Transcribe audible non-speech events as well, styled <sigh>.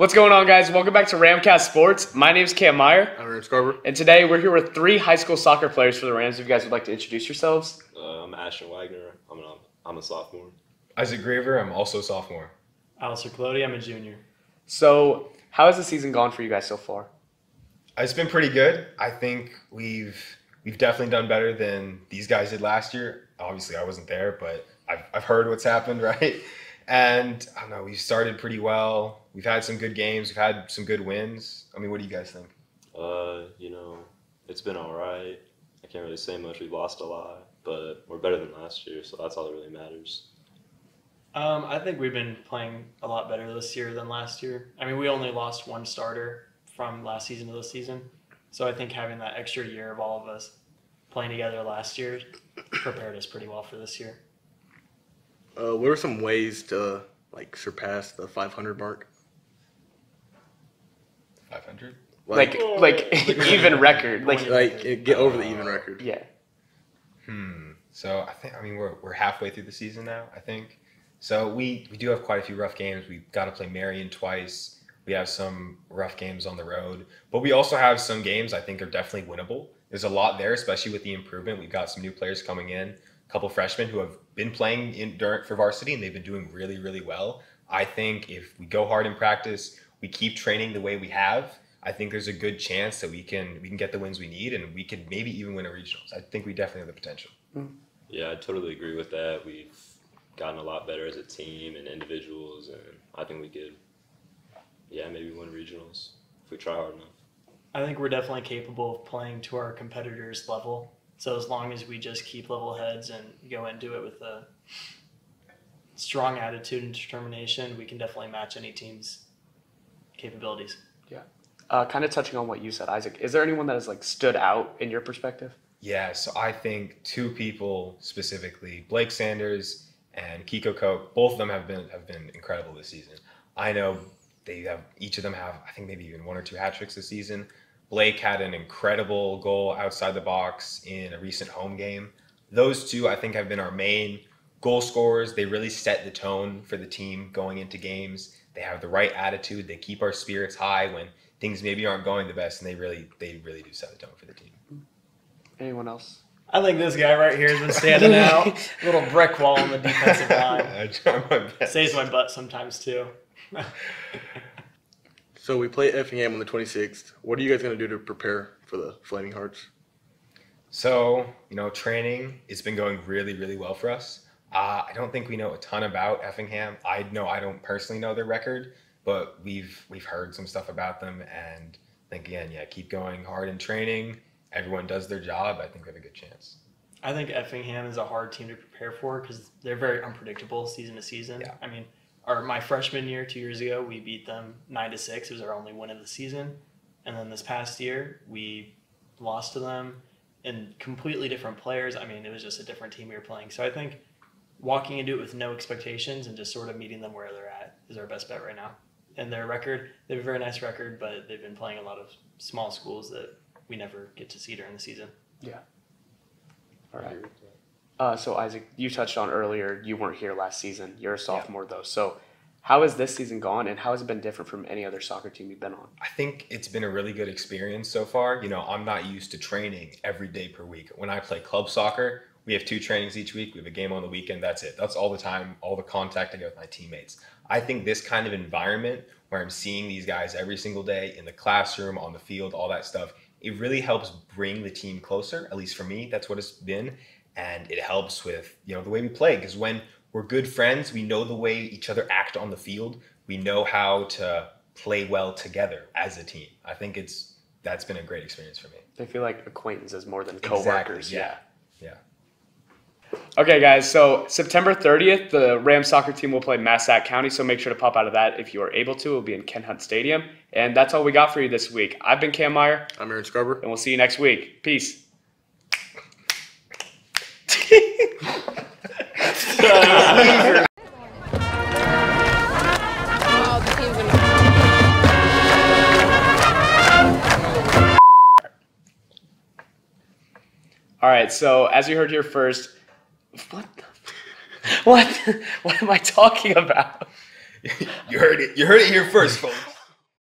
What's going on, guys? Welcome back to Ramcast Sports. My name is Cam Meyer, I'm Aaron Scarver. and today we're here with three high school soccer players for the Rams. If you guys would like to introduce yourselves. Uh, I'm Ashton Wagner. I'm an, I'm a sophomore. Isaac Greever, I'm also a sophomore. Alastair Clodi, I'm a junior. So, how has the season gone for you guys so far? It's been pretty good. I think we've we've definitely done better than these guys did last year. Obviously, I wasn't there, but I've, I've heard what's happened, <laughs> right? And I don't know, we've started pretty well. We've had some good games. We've had some good wins. I mean, what do you guys think? Uh, you know, it's been all right. I can't really say much. We've lost a lot, but we're better than last year, so that's all that really matters. Um, I think we've been playing a lot better this year than last year. I mean, we only lost one starter from last season to this season. So I think having that extra year of all of us playing together last year prepared us pretty well for this year. Uh, what are some ways to like surpass the 500 mark? 500? Like, like, <laughs> <laughs> even record. Like, like get over the even record. yeah. Hmm. So I think I mean we're we're halfway through the season now. I think. So we we do have quite a few rough games. We've got to play Marion twice. We have some rough games on the road, but we also have some games I think are definitely winnable. There's a lot there, especially with the improvement. We've got some new players coming in, a couple freshmen who have been playing in during, for varsity and they've been doing really really well. I think if we go hard in practice, we keep training the way we have. I think there's a good chance that we can we can get the wins we need and we could maybe even win a regionals. I think we definitely have the potential. Mm-hmm. Yeah, I totally agree with that. We've gotten a lot better as a team and individuals, and I think we could, yeah, maybe win regionals if we try hard enough. I think we're definitely capable of playing to our competitors' level. So as long as we just keep level heads and go into it with a strong attitude and determination, we can definitely match any team's capabilities. Uh, kind of touching on what you said, Isaac. Is there anyone that has like stood out in your perspective? Yeah, so I think two people specifically, Blake Sanders and Kiko Koch, both of them have been have been incredible this season. I know they have each of them have I think maybe even one or two hat tricks this season. Blake had an incredible goal outside the box in a recent home game. Those two I think have been our main goal scorers. They really set the tone for the team going into games. They have the right attitude. They keep our spirits high when things maybe aren't going the best and they really they really do set the tone for the team. Anyone else? I think this guy right here has been standing <laughs> out. Little brick wall on the defensive <laughs> line. I try my best. Saves my butt sometimes too. <laughs> So we play Effingham on the 26th. What are you guys gonna do to prepare for the Flaming Hearts? So, you know, training has been going really, really well for us. Uh, I don't think we know a ton about Effingham. I know I don't personally know their record, but we've we've heard some stuff about them, and I think again, yeah, keep going hard in training. Everyone does their job. I think we have a good chance. I think Effingham is a hard team to prepare for because they're very unpredictable season to season. Yeah. I mean, our my freshman year two years ago, we beat them nine to six. It was our only win of the season, and then this past year we lost to them and completely different players. I mean, it was just a different team we were playing. So I think walking into it with no expectations and just sort of meeting them where they're at is our best bet right now. And their record, they have a very nice record, but they've been playing a lot of small schools that we never get to see during the season. Yeah. All right. Uh, so Isaac, you touched on earlier. You weren't here last season. You're a sophomore though. So, how has this season gone, and how has it been different from any other soccer team you've been on? I think it's been a really good experience so far. You know, I'm not used to training every day per week. When I play club soccer, we have two trainings each week. We have a game on the weekend. That's it. That's all the time, all the contact I get with my teammates. I think this kind of environment where I'm seeing these guys every single day in the classroom, on the field, all that stuff, it really helps bring the team closer. At least for me, that's what it's been. And it helps with, you know, the way we play. Because when we're good friends, we know the way each other act on the field. We know how to play well together as a team. I think it's that's been a great experience for me. I feel like acquaintances more than Exactly, coworkers. yeah. Yeah. Okay, guys. So September 30th, the Rams soccer team will play Massac County. So make sure to pop out of that if you are able to. It'll be in Ken Hunt Stadium. And that's all we got for you this week. I've been Cam Meyer, I'm Aaron Scarver. and we'll see you next week. Peace. The team's gonna. All right. So as you heard here first, what? The, what? <laughs> What am I talking about? <laughs> you heard it. You heard it here first, folks.